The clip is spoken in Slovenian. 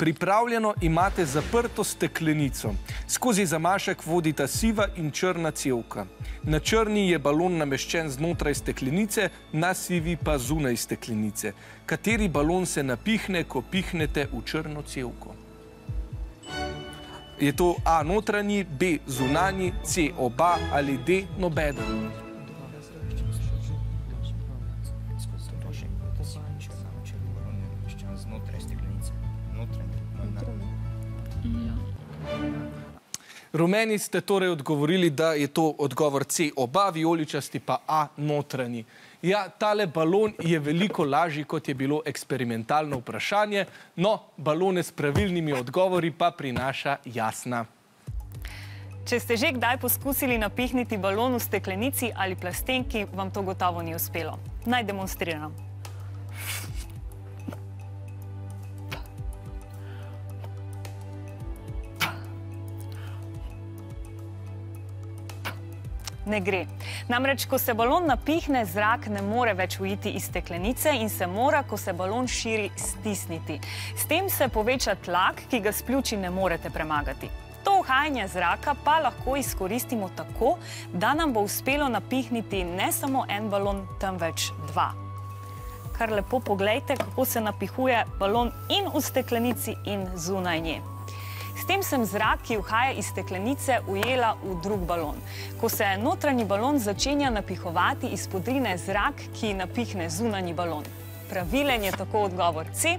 Pripravljeno imate zaprto steklenico. Skozi zamašek vodita siva in črna cevka. Na črni je balon nameščen znotraj steklenice, na sivi pa zunaj steklenice. Kateri balon se napihne, ko pihnete v črno cevko? Je to A notranji, B zunanji, C oba ali D nobeden? Znotraj steklenice. Notranji. Rumeni ste torej odgovorili, da je to odgovor C oba, vijoličasti pa A notranji. Ja, tale balon je veliko lažji, kot je bilo eksperimentalno vprašanje, no, balone s pravilnimi odgovori pa prinaša jasna. Če ste že kdaj poskusili napihniti balon v steklenici ali plastenki, vam to gotovo ni uspelo. Naj demonstriram. Ne gre. Namreč, ko se balon napihne, zrak ne more več uiti iz steklenice in se mora, ko se balon širi, stisniti. S tem se poveča tlak, ki ga s pljuči ne morete premagati. To uhajanje zraka pa lahko izkoristimo tako, da nam bo uspelo napihniti ne samo en balon, temveč dva. Kar lepo poglejte, kako se napihuje balon in v steklenici in zunaj nje. S tem sem zrak, ki vhaja iz steklenice, ujela v drug balon. Ko se notranji balon začenja napihovati, izpodrine zrak, ki napihne zunanji balon. Pravilen je tako odgovor C,